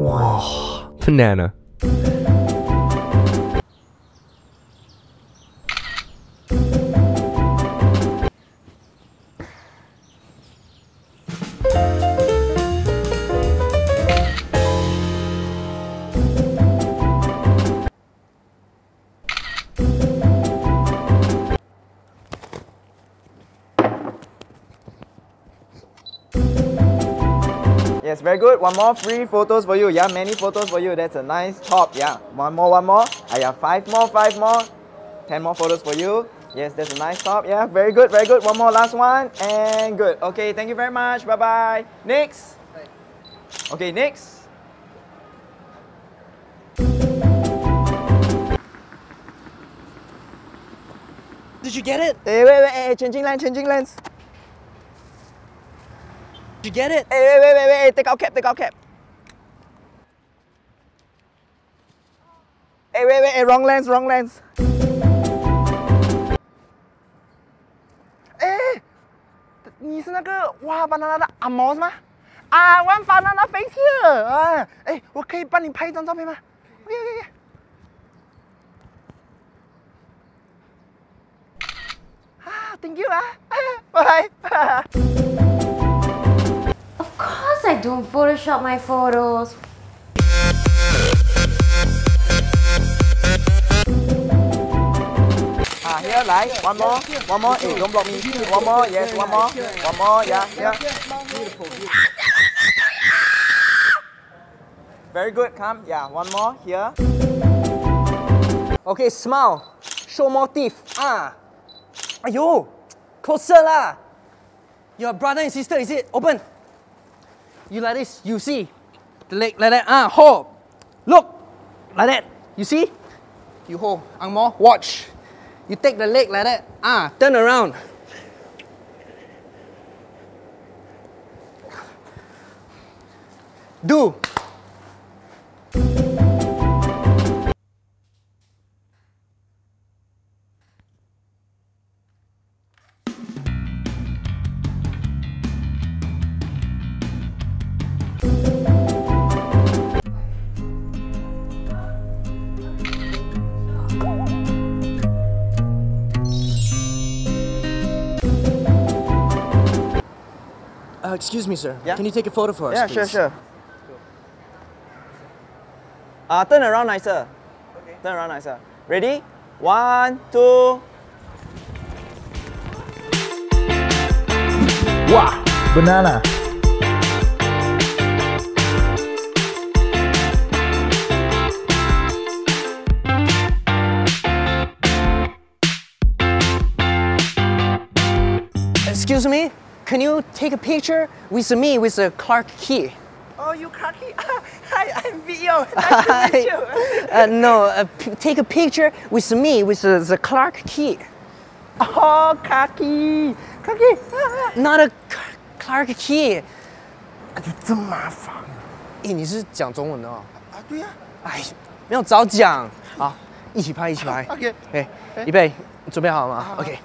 哇，banana。Yes, very good. One more free photos for you. Yeah, many photos for you. That's a nice top. Yeah. One more, one more. I have five more, five more. Ten more photos for you. Yes, that's a nice top. Yeah, very good, very good. One more, last one. And good. Okay, thank you very much. Bye-bye. Next. Okay, next. Did you get it? Hey, wait, wait, hey, changing lens, changing lens Did you get it? Hey, wait, wait, wait, wait. Take out cap, take out cap. Hey, wait, wait, hey, wrong lens, wrong lens. Eh, 你是那个哇 banana 的阿毛是吗？啊，one banana face here 啊，哎，我可以帮你拍一张照片吗？OK OK OK。啊，thank you 啊，拜拜。 I don't Photoshop my photos. Ah, here, like, one more, one more, hey, don't block me. One more, yes, one more, one more, yeah, yeah. Very good, come, yeah, one more, here. Okay, smile, show more teeth, ah. Ayo, closer lah. Your brother and sister, is it? Open. You like this, you see. The leg like that, ah, hold. Look, like that, you see? You hold, Angmo, watch. You take the leg like that, ah, turn around. Do. Uh, excuse me, sir. Yeah? Can you take a photo for us, Yeah, please? sure, sure. Ah, turn around nicer. Turn around nicer. Ready? One, two. Wow, banana. Excuse me, can you take a picture with me with uh, Clarke Quay? Oh, you Clarke Quay? Hi, I'm Vio. Nice to meet you. uh, no, uh, take a picture with me with uh, the Clarke Quay. Oh, Clarke Quay. Clarke Quay. Not a Clarke Quay. 这么麻烦。咦，你是讲中文的哦？啊，对呀、啊。哎，没有早讲。好，一起拍，一起拍。OK。哎，预备，准备好了吗？OK。